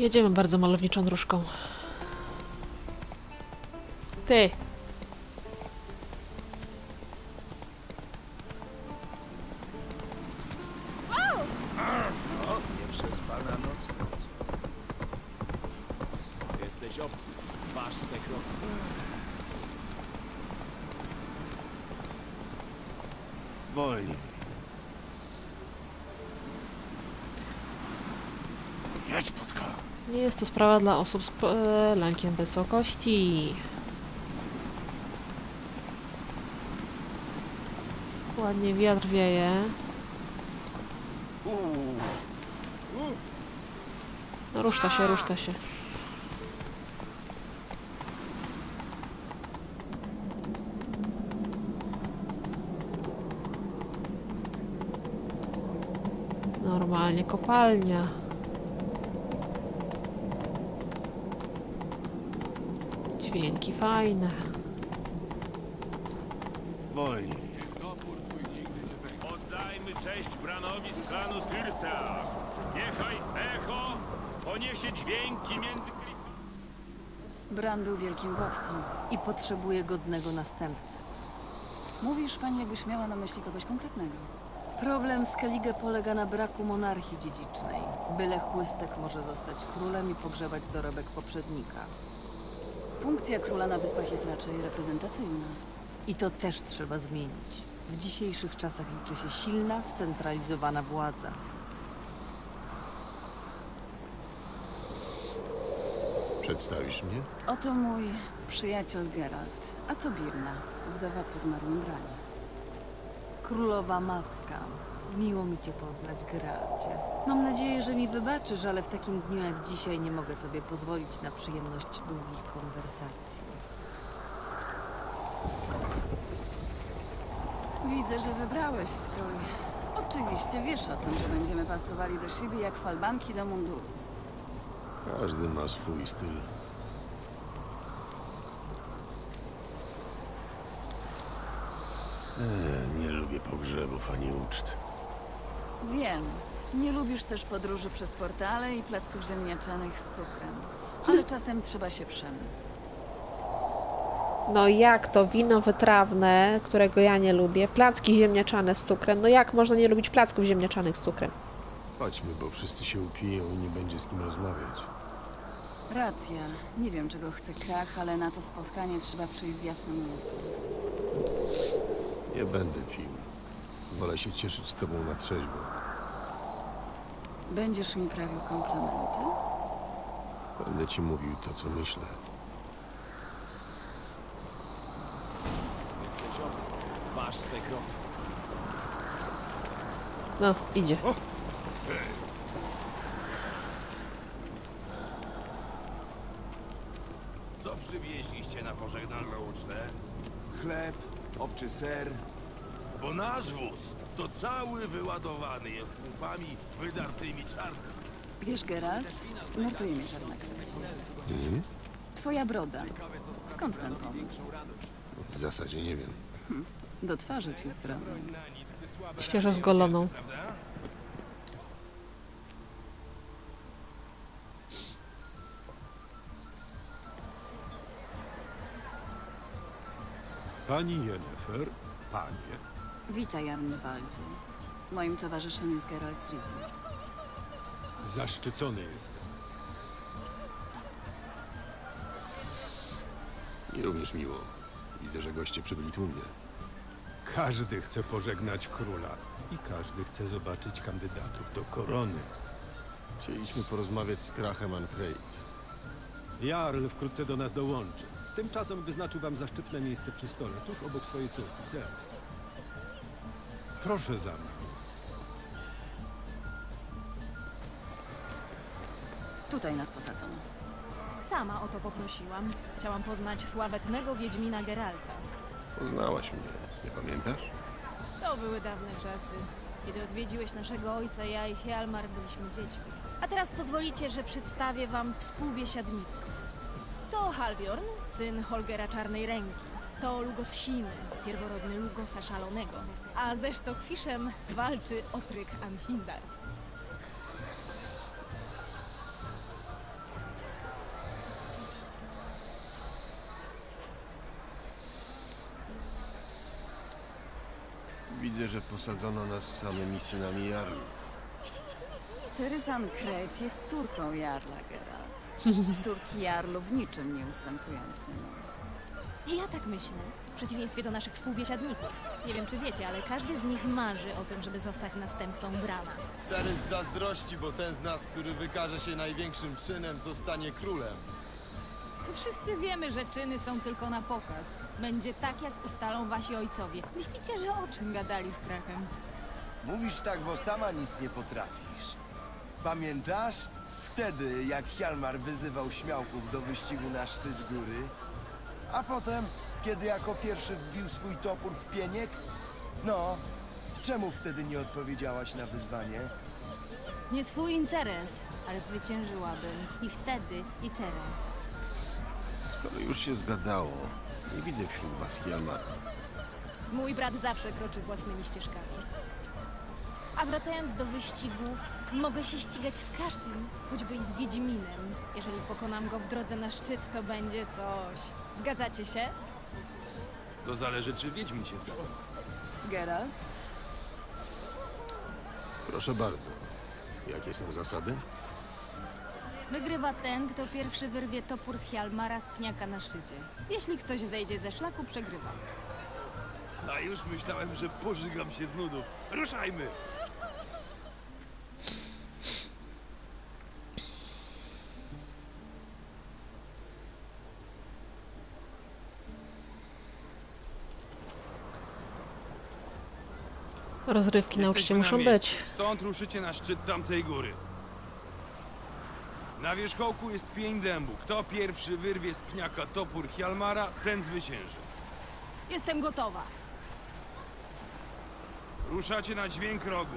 Jedziemy bardzo malowniczą dróżką. Ty! Sprawa dla osób z lękiem wysokości. Ładnie wiatr wieje. No ruszta się, ruszta się. Normalnie kopalnia. Dźwięki fajne. Wolniej. Oddajmy cześć Branowi z klanu Tyrsa. Niechaj echo poniesie dźwięki między klifami. Bran był wielkim władcą. i potrzebuje godnego następcy. Mówisz pani, jakbyś miała na myśli kogoś konkretnego. Problem z Keligę polega na braku monarchii dziedzicznej. Byle chłystek może zostać królem i pogrzebać dorobek poprzednika. Funkcja króla na wyspach jest raczej reprezentacyjna. I to też trzeba zmienić. W dzisiejszych czasach liczy się silna, scentralizowana władza. Przedstawisz mnie? Oto mój przyjaciel Geralt, a to Birna, wdowa po zmarłym Branie. Królowa matka. Miło mi cię poznać, Geralcie. Mam nadzieję, że mi wybaczysz, ale w takim dniu jak dzisiaj nie mogę sobie pozwolić na przyjemność długich konwersacji. Widzę, że wybrałeś strój. Oczywiście wiesz o tym, że będziemy pasowali do siebie jak falbanki do munduru. Każdy ma swój styl. E, nie lubię pogrzebów ani uczt. Wiem, nie lubisz też podróży przez portale i placków ziemniaczanych z cukrem. Ale czasem trzeba się przemóc. No jak to wino wytrawne, którego ja nie lubię, placki ziemniaczane z cukrem. No jak można nie lubić placków ziemniaczanych z cukrem? Chodźmy, bo wszyscy się upiją i nie będzie z kim rozmawiać. Racja. Nie wiem, czego chce krach, ale na to spotkanie trzeba przyjść z jasnym umysłem. Nie będę pił. Wolę się cieszyć z tobą na trzeźwo. Będziesz mi prawił komplementy? Będę ci mówił to, co myślę. Masz swe kroki. No, idzie. Co przywieźliście na pożegnalną ucztę? Chleb, owczy ser. Bo nasz wóz to cały wyładowany jest łupami wydartymi czarnym. Wiesz, Geralt? Notuje mnie pewna kwestia. Twoja broda. Skąd ten pomysł? W zasadzie nie wiem. Do twarzy ci z brodą. Świeżo zgoloną. Pani Jennefer, panie, Witaj, Arnwaldzie. Moim towarzyszem jest Geralt z Rivii. zaszczycony jestem. Mi również miło. Widzę, że goście przybyli tłumnie. Każdy chce pożegnać króla i każdy chce zobaczyć kandydatów do korony. Chcieliśmy porozmawiać z Krachem Ancreit. Jarl wkrótce do nas dołączy. Tymczasem wyznaczył wam zaszczytne miejsce przy stole, tuż obok swojej córki, Cels. Proszę za mną. Tutaj nas posadzono. Sama o to poprosiłam. Chciałam poznać sławetnego Wiedźmina Geralta. Poznałaś mnie, nie pamiętasz? To były dawne czasy, kiedy odwiedziłeś naszego ojca, ja i Hjalmar byliśmy dziećmi. A teraz pozwolicie, że przedstawię wam współbiesiadników. To Halbjorn, syn Holgera Czarnej Ręki. To Lugos Siny, pierworodny Lugosa Szalonego a ze sztokfiszem walczy Otryk Anhindar. Widzę, że posadzono nas samymi synami Jarlów. Cerysan Krejc jest córką Jarla, Geralt. Córki Jarlów niczym nie ustępują synom. I ja tak myślę. W przeciwieństwie do naszych współbiesiadników. Nie wiem, czy wiecie, ale każdy z nich marzy o tym, żeby zostać następcą Brana. Cary z zazdrości, bo ten z nas, który wykaże się największym czynem, zostanie królem. Wszyscy wiemy, że czyny są tylko na pokaz. Będzie tak, jak ustalą wasi ojcowie. Myślicie, że o czym gadali z Krachem? Mówisz tak, bo sama nic nie potrafisz. Pamiętasz? Wtedy, jak Hjalmar wyzywał śmiałków do wyścigu na szczyt góry? A potem, kiedy jako pierwszy wbił swój topór w pieniek? No, czemu wtedy nie odpowiedziałaś na wyzwanie? Nie twój interes, ale zwyciężyłabym. I wtedy, i teraz. Skoro już się zgadało, nie widzę wśród was Hjalmara. Mój brat zawsze kroczy własnymi ścieżkami. A wracając do wyścigu, mogę się ścigać z każdym, choćby i z Wiedźminem. Jeżeli pokonam go w drodze na szczyt, to będzie coś. Zgadzacie się? To zależy, czy Wiedźmin się zgadza. Geralt? Proszę bardzo. Jakie są zasady? Wygrywa ten, kto pierwszy wyrwie topór Hjalmara z pniaka na szczycie. Jeśli ktoś zejdzie ze szlaku, przegrywa. A już myślałem, że pożygam się z nudów. Ruszajmy! Rozrywki nauczycie Jesteśmy muszą na miejscu. być. Stąd ruszycie na szczyt tamtej góry. Na wierzchołku jest pień dębu. Kto pierwszy wyrwie z pniaka topór Hjalmara, ten zwycięży. Jestem gotowa. Ruszacie na dźwięk rogu.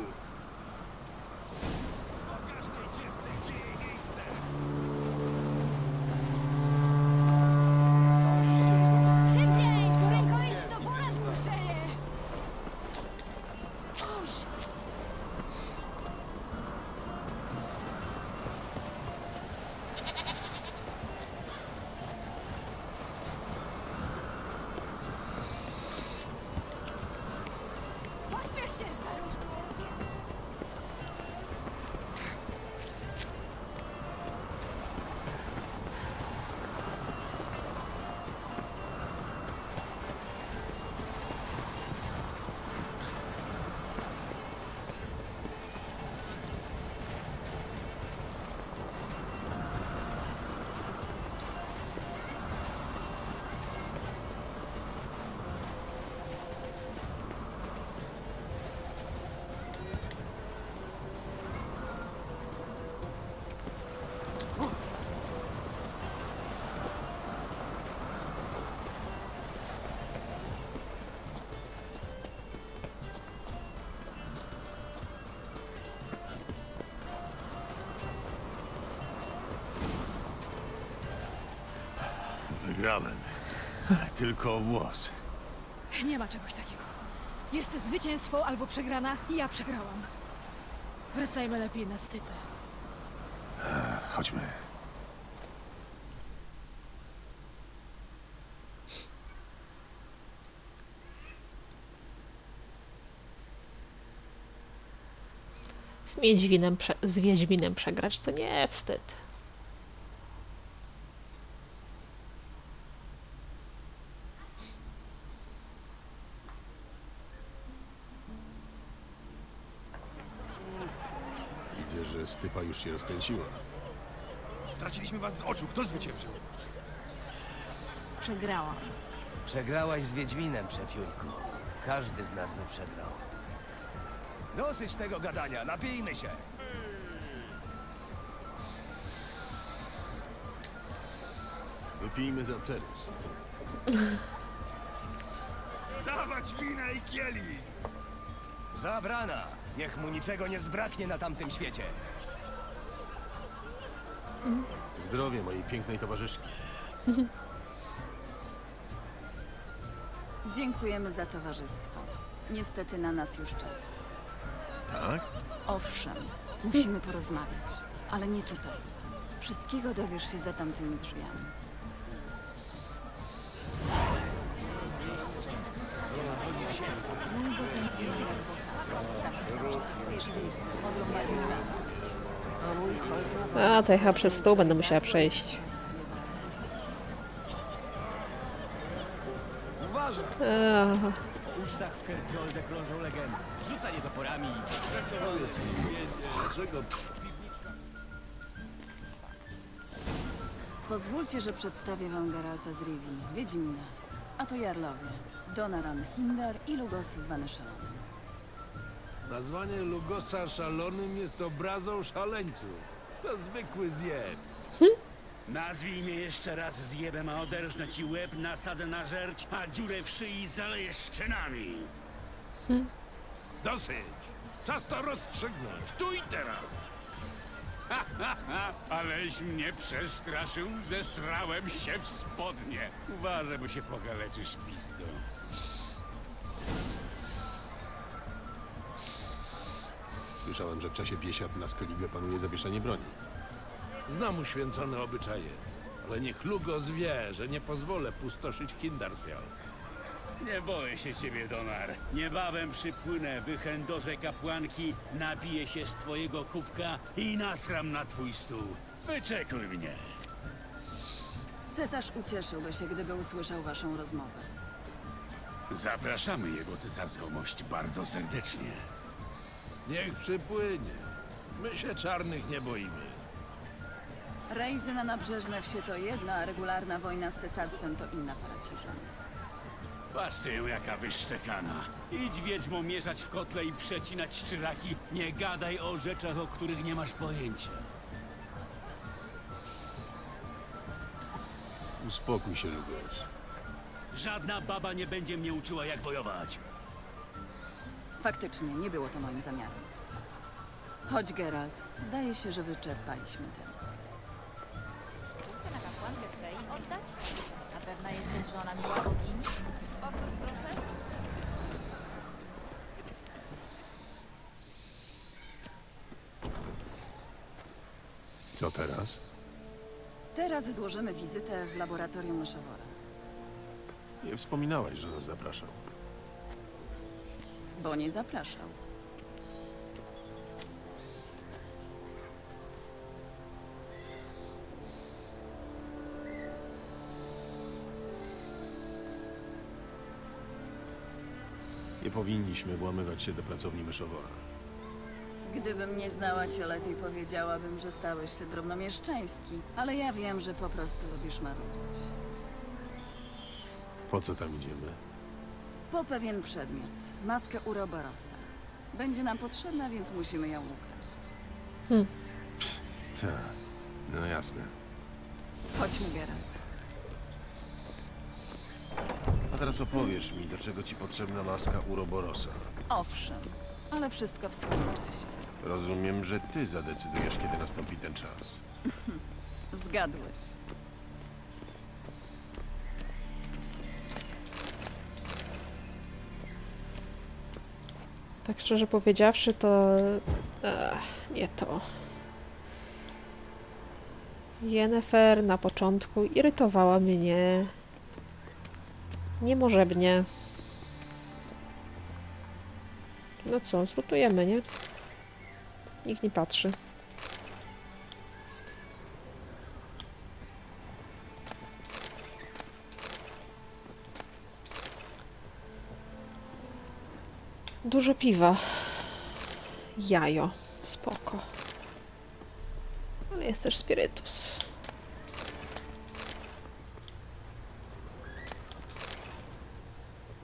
Wygrałem. Tylko o włos. Nie ma czegoś takiego. Jest zwycięstwo albo przegrana i ja przegrałam. Wracajmy lepiej na stypę. Chodźmy. Z Wiedźminem, prze- z Wiedźminem przegrać to nie wstyd. Stypa już się rozkręciła. Straciliśmy was z oczu. Kto zwyciężył? Przegrałam. Przegrałaś z Wiedźminem, przepiórku. Każdy z nas by przegrał. Dosyć tego gadania, napijmy się! Wypijmy za Ceres. Dawać wina i kieli! Zabrana! Niech mu niczego nie zbraknie na tamtym świecie. Zdrowie mojej pięknej towarzyszki. Dziękujemy za towarzystwo. Niestety na nas już czas. Tak? Owszem, musimy porozmawiać, ale nie tutaj. Wszystkiego dowiesz się za tamtymi drzwiami. Mój botem zginął A, to ja chyba przez stół będę musiała przejść. Uważaj! W Kertrolde krążą legendy. Rzucanie toporami. Dlaczego? Pozwólcie, że przedstawię wam Geralta z Rivii, Wiedźmina. A to Jarlowie. Donaran Hindar i Lugos zwany Szalonym. Nazwanie Lugosa szalonym jest obrazą szaleńców. To zwykły zjeb. Nazwij mnie jeszcze raz zjebem, a oderżnę ci łeb, nasadzę na żerć, a dziurę w szyi zaleję szczynami. Dosyć! Czas to rozstrzygnąć. Tu i teraz! Ha, ha, ha, aleś mnie przestraszył, zesrałem się w spodnie. Uważaj, bo się pokaleczysz pizdo. Słyszałem, że w czasie biesiad na Skellige panuje zawieszenie broni. Znam uświęcone obyczaje, ale niech Lugos wie, że nie pozwolę pustoszyć Kindarfjall. Nie boję się ciebie, Donar. Niebawem przypłynę, wychędorzę kapłanki, napiję się z twojego kubka i nasram na twój stół. Wyczekuj mnie. Cesarz ucieszyłby się, gdyby usłyszał waszą rozmowę. Zapraszamy jego cesarską mość bardzo serdecznie. Niech przypłynie. My się czarnych nie boimy. Rejzy na nabrzeżne wsie to jedna, a regularna wojna z cesarstwem to inna para. Patrzcie ją jaka wyszczekana. Idź wiedźmo mieszać w kotle i przecinać szczyraki. Nie gadaj o rzeczach, o których nie masz pojęcia. Uspokój się, Lugos. Żadna baba nie będzie mnie uczyła jak wojować. Faktycznie, nie było to moim zamiarem. Chodź, Geralt. Zdaje się, że wyczerpaliśmy temat. na kapłankę Frey oddać? Na pewno jesteś, że ona miła bogini? Powtórz proszę. Co teraz? Teraz złożymy wizytę w laboratorium myszowora. Nie wspominałaś, że nas zapraszał. Bo nie zapraszał. Nie powinniśmy włamywać się do pracowni myszowora. Gdybym nie znała cię lepiej, powiedziałabym, że stałeś się drobnomieszczański. Ale ja wiem, że po prostu lubisz marudzić. Po co tam idziemy? Po pewien przedmiot. Maskę Uroborosa. Będzie nam potrzebna, więc musimy ją ukraść. Ta, no jasne. Chodźmy, Geralt. A teraz opowiesz mi, do czego ci potrzebna maska Uroborosa. Owszem, ale wszystko w swoim czasie. Rozumiem, że ty zadecydujesz, kiedy nastąpi ten czas. Zgadłeś. Tak szczerze powiedziawszy, to... Ech, nie to. Yennefer na początku irytowała mnie niemożebnie. No co, zlutujemy, nie? Nikt nie patrzy. Dużo piwa. Jajo. Spoko. Ale jest też spirytus.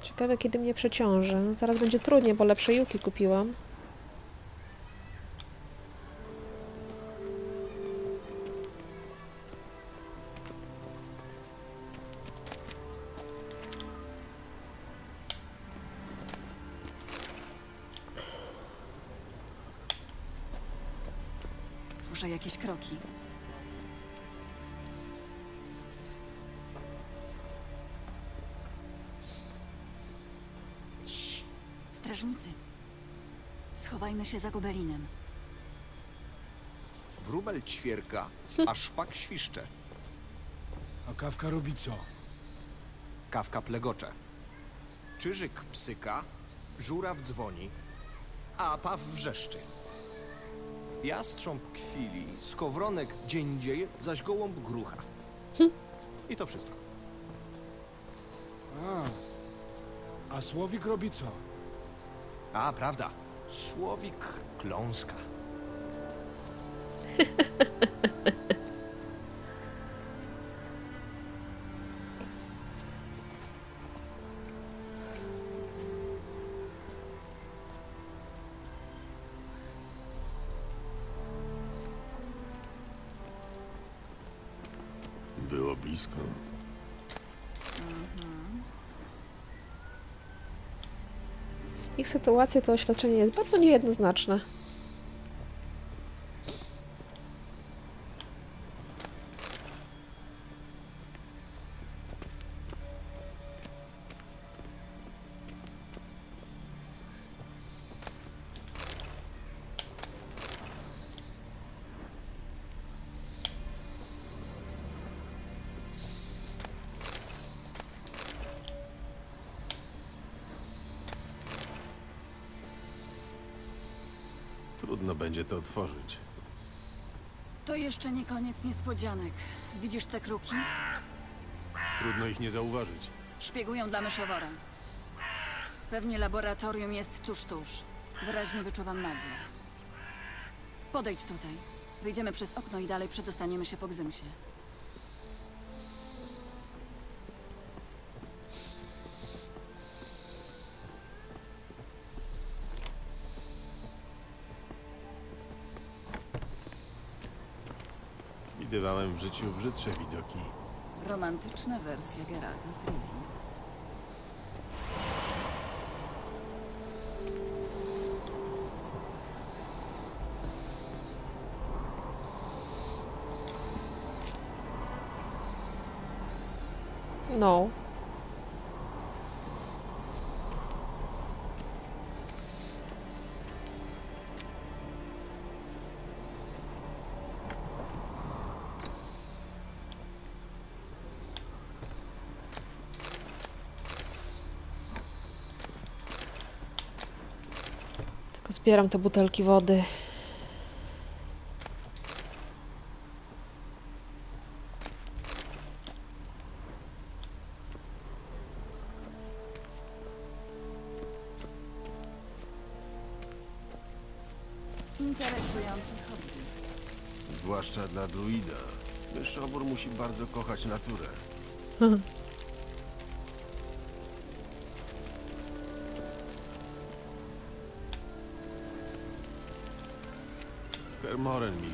Ciekawe, kiedy mnie przeciąży. No teraz będzie trudniej, bo lepsze juki kupiłam. Kroki. Cii, strażnicy. Schowajmy się za gobelinem. Wróbel ćwierka, a szpak świszcze. A kawka robi co? Kawka plegocze. Czyżyk psyka, żuraw dzwoni, a paw wrzeszczy. Jastrząb kwili, skowronek dzień dzieje, zaś gołąb grucha. I to wszystko. A, a Słowik robi co? A, prawda. Słowik kląska. Ich sytuacja to oświadczenie jest bardzo niejednoznaczne. Trudno będzie to otworzyć. To jeszcze nie koniec niespodzianek. Widzisz te kruki? Trudno ich nie zauważyć. Szpiegują dla myszowora. Pewnie laboratorium jest tuż, tuż. Wyraźnie wyczuwam magię. Podejdź tutaj. Wyjdziemy przez okno i dalej przedostaniemy się po Gzymsie. Widywałem w życiu brzydsze widoki. Romantyczna wersja Geralta z Rivii. No. Zbieram te butelki wody. Interesujący hobby. Zwłaszcza dla druida. Myszobór musi bardzo kochać naturę.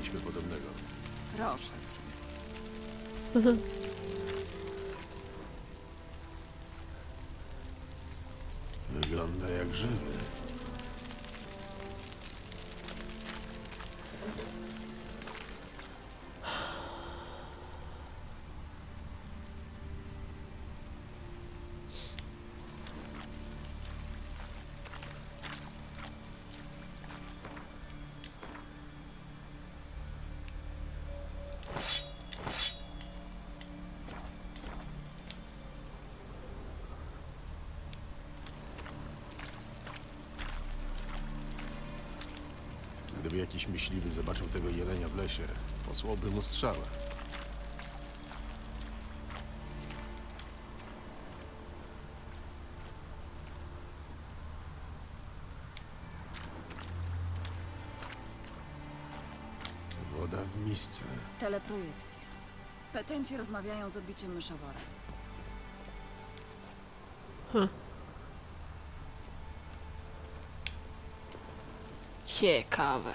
mieliśmy podobnego. Proszę cię. Wygląda jak żywy. Jelenia w lesie, posłałby mu strzałę. Woda w misce. Teleprojekcja. Petenci rozmawiają z odbiciem myszowora. Ciekawe.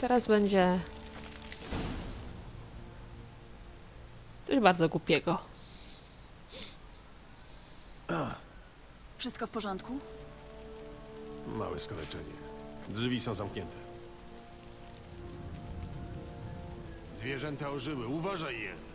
Teraz będzie coś bardzo głupiego. Wszystko w porządku? Małe skaleczenie. Drzwi są zamknięte. Zwierzęta ożyły, uważaj je!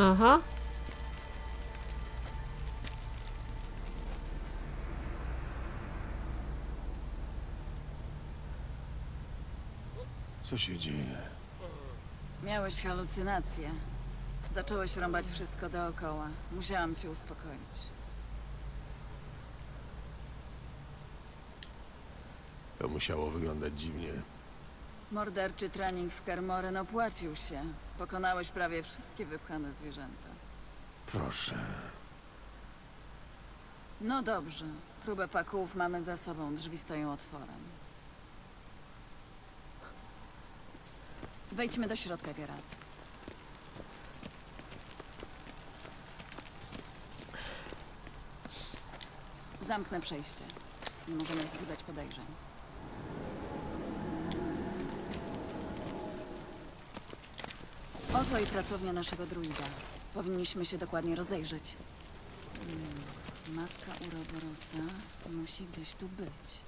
Aha. Co się dzieje? Miałeś halucynacje. Zacząłeś rąbać wszystko dookoła. Musiałam cię uspokoić. To musiało wyglądać dziwnie. Morderczy trening w Kermoren opłacił się. Pokonałeś prawie wszystkie wypchane zwierzęta. Proszę. No dobrze. Próbę pakułów mamy za sobą. Drzwi stoją otworem. Wejdźmy do środka, Geralt. Zamknę przejście. Nie możemy wzbudzać podejrzeń. I pracownia naszego druida. Powinniśmy się dokładnie rozejrzeć. Hmm, maska Uroborosa musi gdzieś tu być.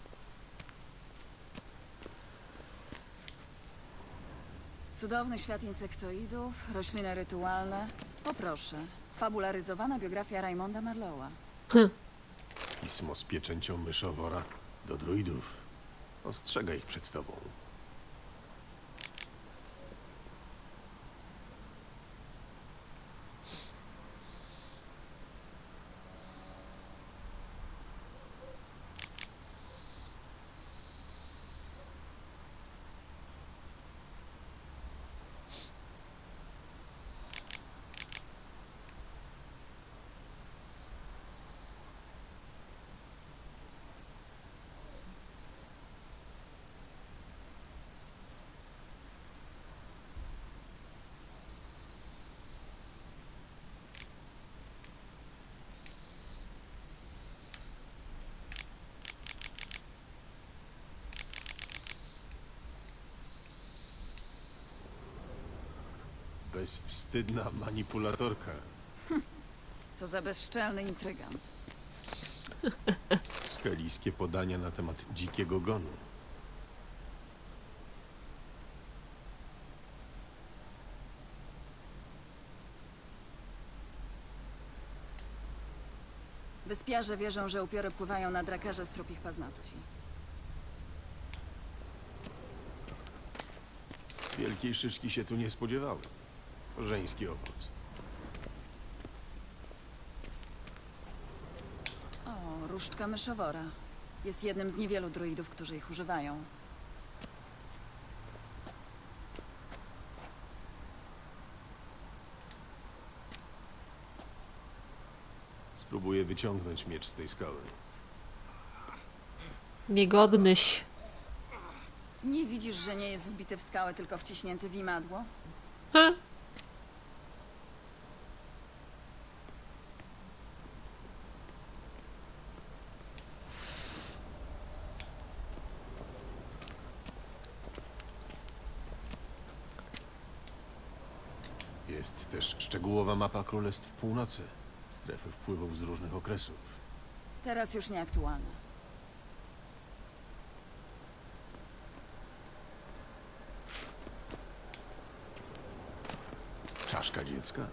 Cudowny świat insektoidów, rośliny rytualne. Poproszę. Fabularyzowana biografia Raymonda Marlowa. Pismo z pieczęcią myszowora do druidów. Ostrzega ich przed tobą. Bezwstydna manipulatorka. Co za bezszczelny intrygant. Skelijskie podania na temat dzikiego gonu. Wyspiarze wierzą, że upiory pływają na drakarze z trupich paznokci. Wielkiej szyszki się tu nie spodziewały. Żeński owoc. O, różdżka myszowora. Jest jednym z niewielu druidów, którzy ich używają. Spróbuję wyciągnąć miecz z tej skały. Niegodnyś. Nie widzisz, że nie jest wbity w skałę, tylko wciśnięty w imadło? Ha? Jest też szczegółowa mapa Królestw Północy. Strefy wpływów z różnych okresów. Teraz już nieaktualne. Czaszka dziecka?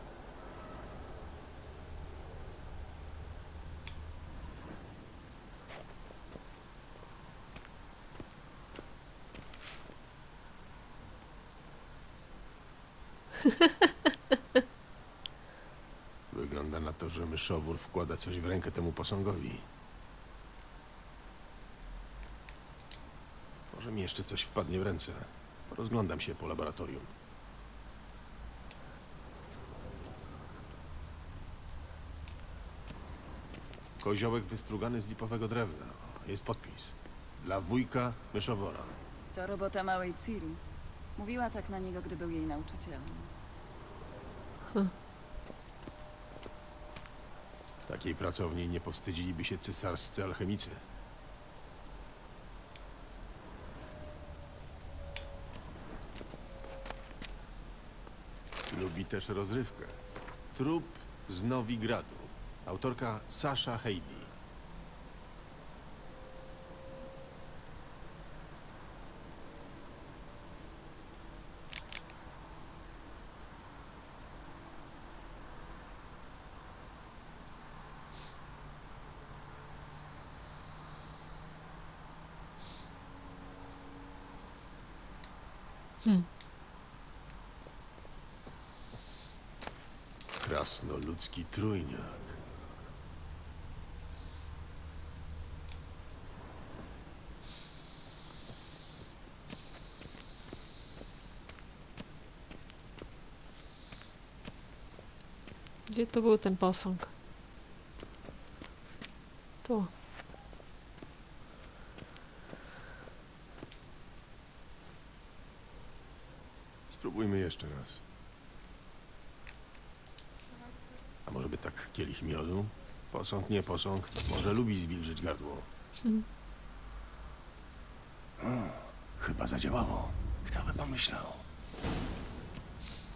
Wygląda myszowór wkłada coś w rękę temu posągowi. Może mi jeszcze coś wpadnie w ręce. Rozglądam się po laboratorium. Koziołek wystrugany z lipowego drewna. Jest podpis. Dla wujka myszowora. To robota małej Ciri. Mówiła tak na niego, gdy był jej nauczycielem. Takiej pracowni nie powstydziliby się cesarscy alchemicy. Lubi też rozrywkę. Trup z Nowigradu. Autorka Sasha Heidi. Krasnoludzki trójniak. Gdzie to był ten posąg? Tu. Spróbujmy jeszcze raz. A może by tak kielich miodu? Posąg, nie posąg. Może lubi zwilżyć gardło. Chyba zadziałało. Kto by pomyślał?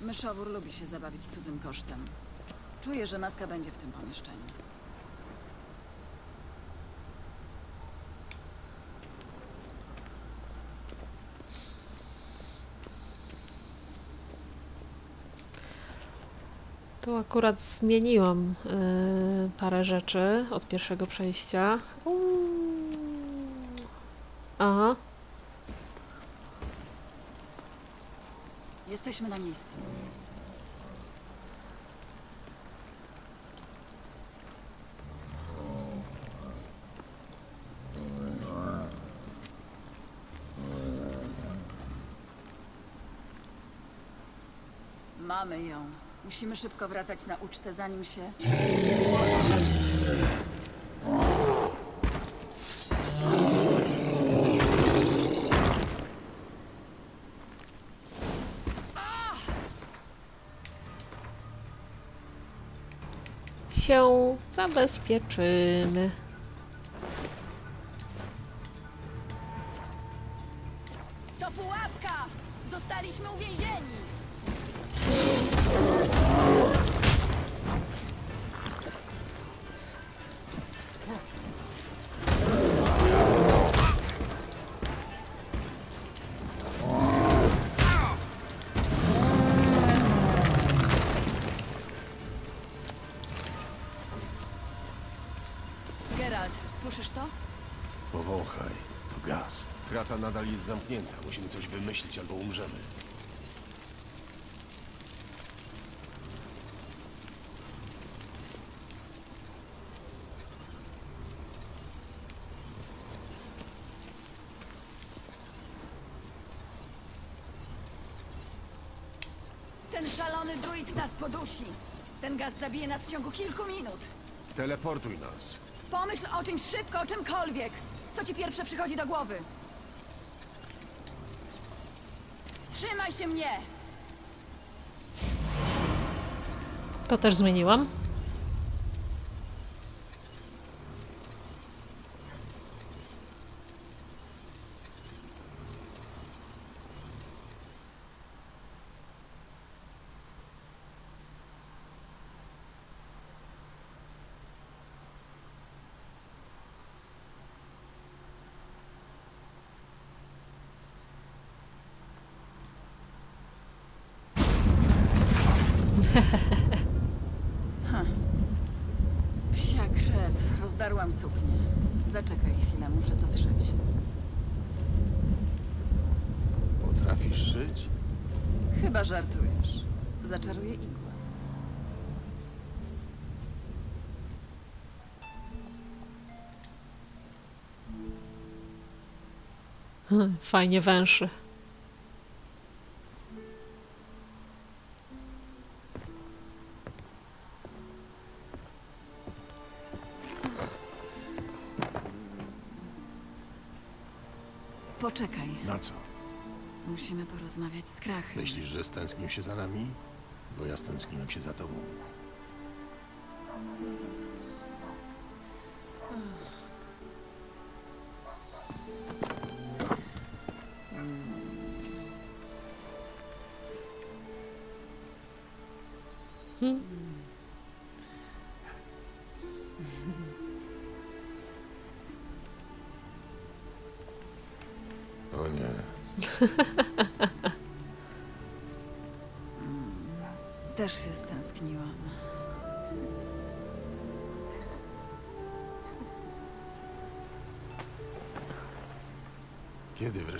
Myszowór lubi się zabawić cudzym kosztem. Czuję, że maska będzie w tym pomieszczeniu. Tu akurat zmieniłam y, parę rzeczy od pierwszego przejścia. Uuu. Aha, Jesteśmy na miejscu. Mamy ją. Musimy szybko wracać na ucztę, zanim się... się zabezpieczymy. Jest zamknięta. Musimy coś wymyślić albo umrzemy. Ten szalony druid nas podusi. Ten gaz zabije nas w ciągu kilku minut. Teleportuj nas. Pomyśl o czymś szybko, o czymkolwiek. Co ci pierwsze przychodzi do głowy? Trzymaj się mnie! To też zmieniłam. Muszę to zszyć. Potrafisz szyć? Chyba żartujesz. Zaczaruję igłę. Fajnie węszy. Poczekaj. Na co? Musimy porozmawiać z Krachem. Myślisz, że stęsknił się za nami? Bo ja stęskniłem się za tobą.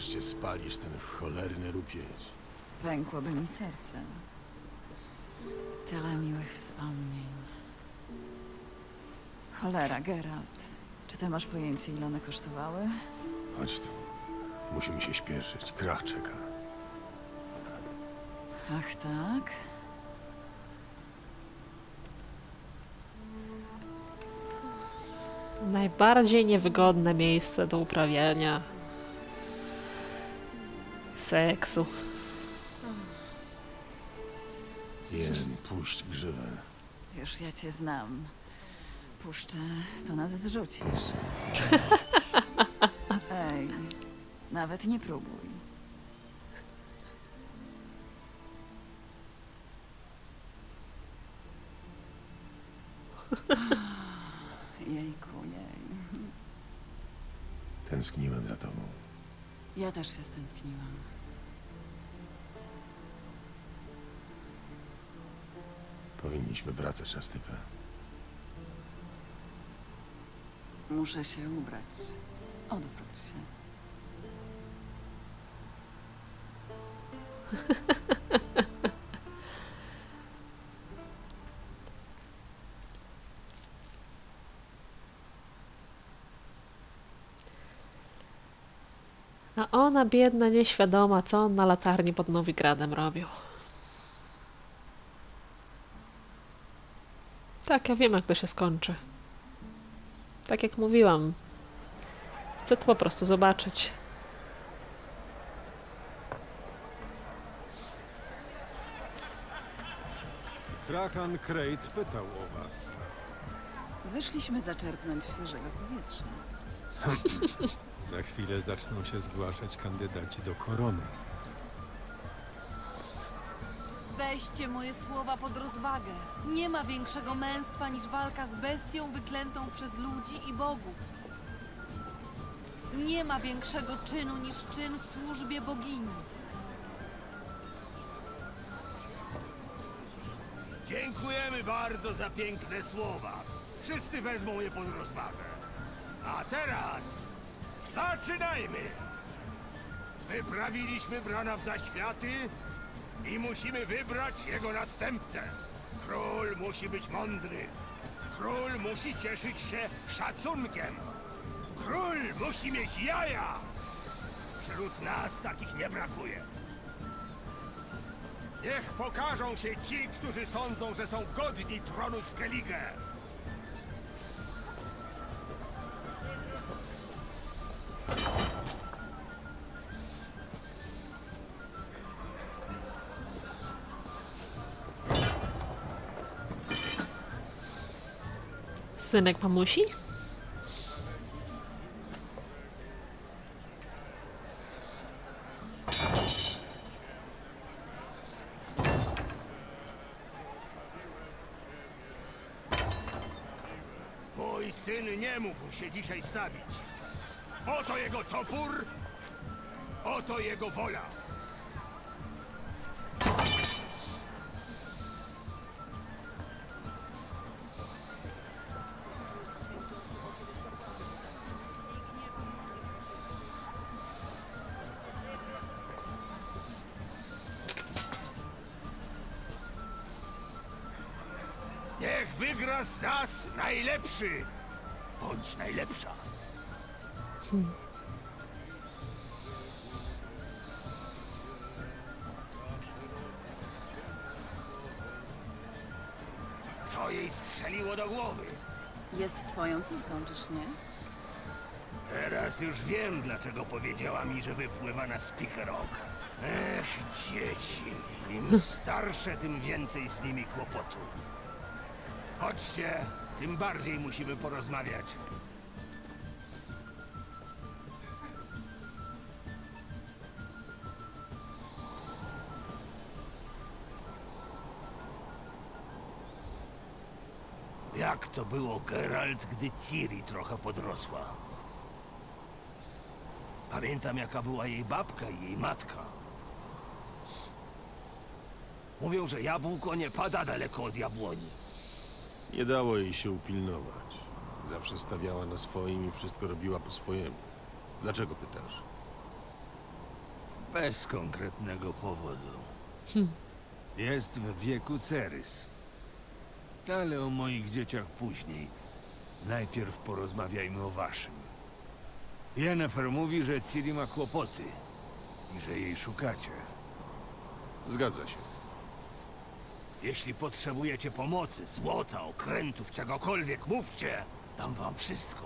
Wreszcie spalisz ten cholerny rupieć? Pękłoby mi serce. Tyle miłych wspomnień. Cholera, Geralt. Czy ty masz pojęcie, ile one kosztowały? Chodź tu. Musimy się śpieszyć. Krach czeka. Ach tak? Najbardziej niewygodne miejsce do uprawiania seksu. Jen, puść grzywę. Już ja cię znam. Puszczę, to nas zrzucisz. Ej, nawet nie próbuj. Jejku, jej. Tęskniłem za tobą. Ja też się stęskniłam. Powinniśmy wracać na stypę. Muszę się ubrać. Odwróć się. A ona biedna, nieświadoma, co on na latarni pod Nowigradem robił. Tak, ja wiem jak to się skończy. Tak jak mówiłam. Chcę to po prostu zobaczyć. Krahan Krejt pytał o was. Wyszliśmy zaczerpnąć świeżego powietrza. Za chwilę zaczną się zgłaszać kandydaci do korony. Weźcie moje słowa pod rozwagę. Nie ma większego męstwa niż walka z bestią wyklętą przez ludzi i bogów. Nie ma większego czynu niż czyn w służbie bogini. Dziękujemy bardzo za piękne słowa. Wszyscy wezmą je pod rozwagę. A teraz zaczynajmy! Wyprawiliśmy Brana w zaświaty i musimy wybrać jego następcę. Król musi być mądry. Król musi cieszyć się szacunkiem. Król musi mieć jaja. Wśród nas takich nie brakuje. Niech pokażą się ci, którzy sądzą, że są godni tronu Skellige. Synek mamusi? Mój syn nie mógł się dzisiaj stawić. Oto jego topór, oto jego wola. Z nas najlepszy, bądź najlepsza. Co jej strzeliło do głowy? Jest twoją córką, czyż nie? Teraz już wiem, dlaczego powiedziała mi, że wypływa na Speaker Rock. Ech, dzieci. Im starsze, tym więcej z nimi kłopotu. Chodźcie, tym bardziej musimy porozmawiać. Jak to było, Geralt, gdy Ciri trochę podrosła? Pamiętam, jaka była jej babka i jej matka. Mówią, że jabłko nie pada daleko od jabłoni. Nie dało jej się upilnować. Zawsze stawiała na swoim i wszystko robiła po swojemu. Dlaczego pytasz? Bez konkretnego powodu. Jest w wieku Cerys. Ale o moich dzieciach później. Najpierw porozmawiajmy o waszym. Yennefer mówi, że Ciri ma kłopoty i że jej szukacie. Zgadza się. Jeśli potrzebujecie pomocy, złota, okrętów, czegokolwiek, mówcie. Dam wam wszystko.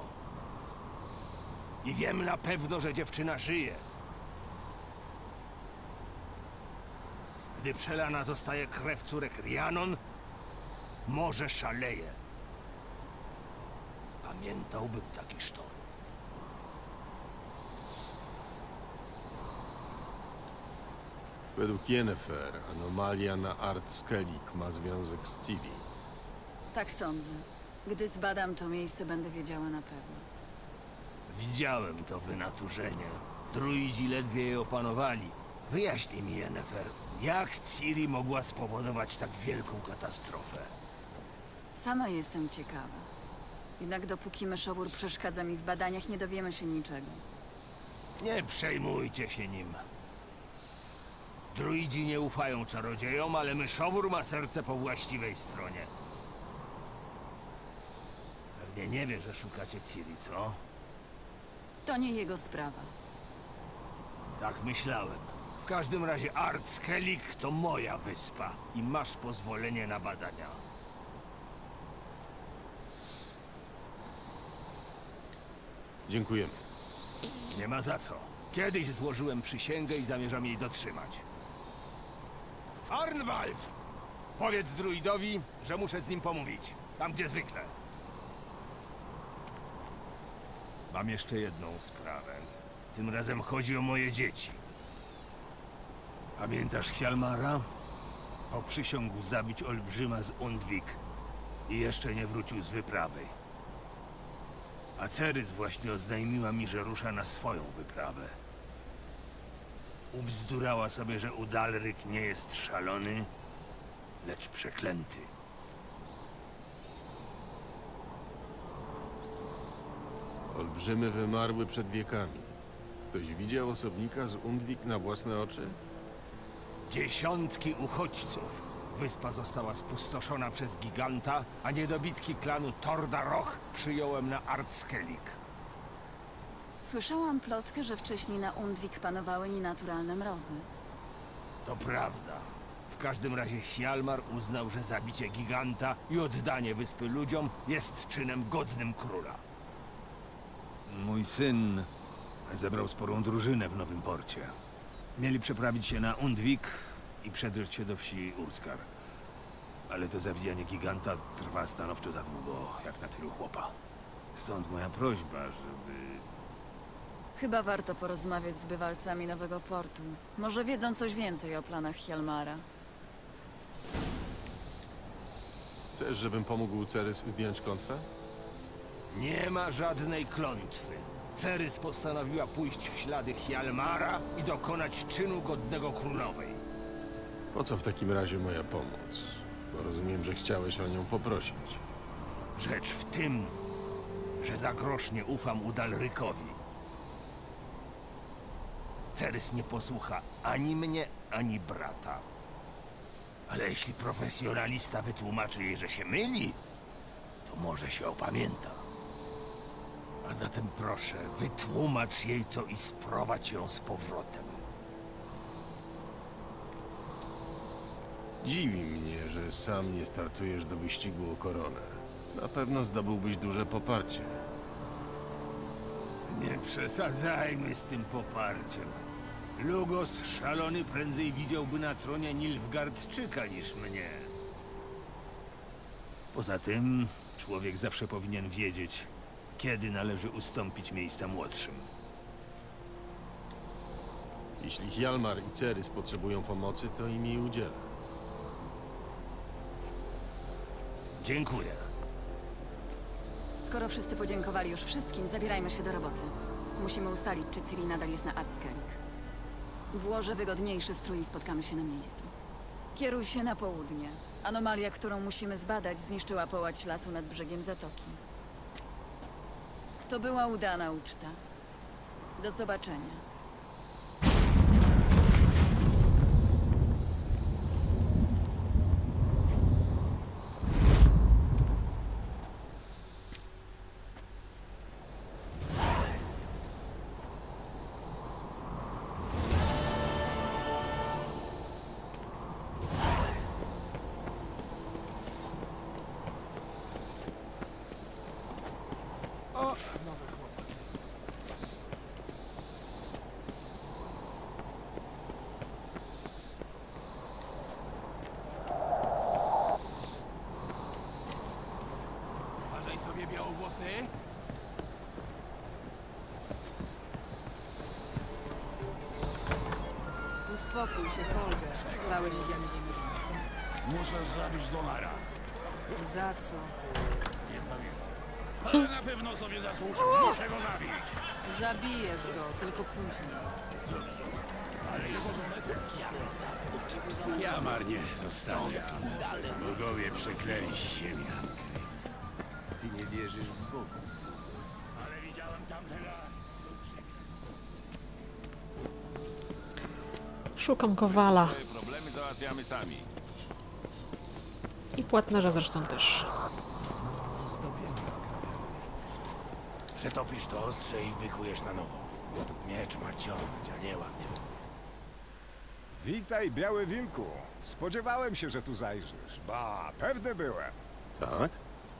I wiem na pewno, że dziewczyna żyje. Gdy przelana zostaje krew córek Rhiannon, morze szaleje. Pamiętałbym taki sztorm. Według Yennefer anomalia na Art Skellig ma związek z Ciri. Tak sądzę. Gdy zbadam to miejsce, będę wiedziała na pewno. Widziałem to wynaturzenie. Druidzi ledwie je opanowali. Wyjaśnij mi, Yennefer, jak Ciri mogła spowodować tak wielką katastrofę? Sama jestem ciekawa. Jednak dopóki myszowór przeszkadza mi w badaniach, nie dowiemy się niczego. Nie przejmujcie się nim. Druidzi nie ufają czarodziejom, ale myszowór ma serce po właściwej stronie. Pewnie nie wie, że szukacie Ciri, co? To nie jego sprawa. Tak myślałem. W każdym razie Art Skellig to moja wyspa i masz pozwolenie na badania. Dziękujemy. Nie ma za co. Kiedyś złożyłem przysięgę i zamierzam jej dotrzymać. Arnwald! Powiedz druidowi, że muszę z nim pomówić. Tam, gdzie zwykle. Mam jeszcze jedną sprawę. Tym razem chodzi o moje dzieci. Pamiętasz Hjalmara? Poprzysiągł zabić olbrzyma z Undvik i jeszcze nie wrócił z wyprawy. A Cerys właśnie oznajmiła mi, że rusza na swoją wyprawę. Ubzdurała sobie, że Udalryk nie jest szalony, lecz przeklęty. Olbrzymy wymarły przed wiekami. Ktoś widział osobnika z Undwik na własne oczy? Dziesiątki uchodźców. Wyspa została spustoszona przez giganta, a niedobitki klanu Tordaroch przyjąłem na Artskellig. Słyszałam plotkę, że wcześniej na Undwik panowały nienaturalne mrozy. To prawda. W każdym razie Hjalmar uznał, że zabicie giganta i oddanie wyspy ludziom jest czynem godnym króla. Mój syn zebrał sporą drużynę w Nowym Porcie. Mieli przeprawić się na Undwik i przedrzeć się do wsi Urskar. Ale to zabijanie giganta trwa stanowczo za długo, jak na tylu chłopa. Stąd moja prośba, żeby... Chyba warto porozmawiać z bywalcami Nowego Portu. Może wiedzą coś więcej o planach Hjalmara. Chcesz, żebym pomógł Cerys zdjąć klątwę? Nie ma żadnej klątwy. Cerys postanowiła pójść w ślady Hjalmara i dokonać czynu godnego królowej. Po co w takim razie moja pomoc? Bo rozumiem, że chciałeś o nią poprosić. Rzecz w tym, że za grosz nie ufam Udalrykowi. Cerys nie posłucha ani mnie, ani brata. Ale jeśli profesjonalista wytłumaczy jej, że się myli, to może się opamięta. A zatem proszę, wytłumacz jej to i sprowadź ją z powrotem. Dziwi mnie, że sam nie startujesz do wyścigu o koronę. Na pewno zdobyłbyś duże poparcie. Nie przesadzajmy z tym poparciem. Lugos szalony prędzej widziałby na tronie Nilfgardczyka niż mnie. Poza tym, człowiek zawsze powinien wiedzieć, kiedy należy ustąpić miejsca młodszym. Jeśli Hjalmar i Cerys potrzebują pomocy, to im jej udzielę. Dziękuję. Skoro wszyscy podziękowali już wszystkim, zabierajmy się do roboty. Musimy ustalić, czy Ciri nadal jest na Artskellig. Włożę wygodniejszy strój i spotkamy się na miejscu. Kieruj się na południe. Anomalia, którą musimy zbadać, zniszczyła połać lasu nad brzegiem zatoki. To była udana uczta. Do zobaczenia. Uważaj sobie, białowłosy. Uspokój się, Holger. Stałeś się Muszę zabić Donara. Za co? Nie pamiętam. Ale na pewno sobie zasłużył. Muszę go zabić. Zabijesz go, tylko później. Dobrze. Ale jego żonę też. Ja marnie zostanę. Bogowie przeklęli ziemię. Ty nie wierzysz w Boga. Szukam kowala. Swoje problemy załatwiamy sami. I płatnerza zresztą też. Przetopisz to ostrze i wykujesz na nowo. Miecz ma ciąć, a nie ładnie. Witaj, Biały Wilku. Spodziewałem się, że tu zajrzysz. Ba, pewny byłem. Tak?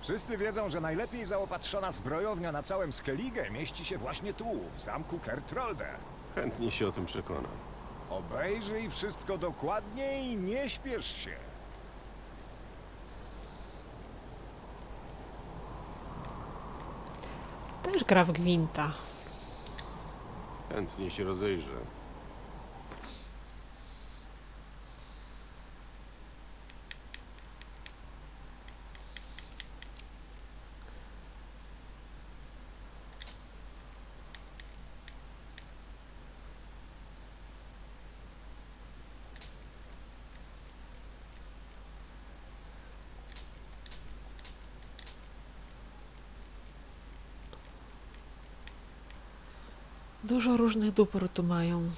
Wszyscy wiedzą, że najlepiej zaopatrzona zbrojownia na całym Skellige mieści się właśnie tu, w zamku Kertrolde. Chętnie się o tym przekonam. Obejrzyj wszystko dokładnie i nie śpiesz się. Też gra w gwinta. Chętnie się rozejrzę. Dużo różnych dóbr tu mają.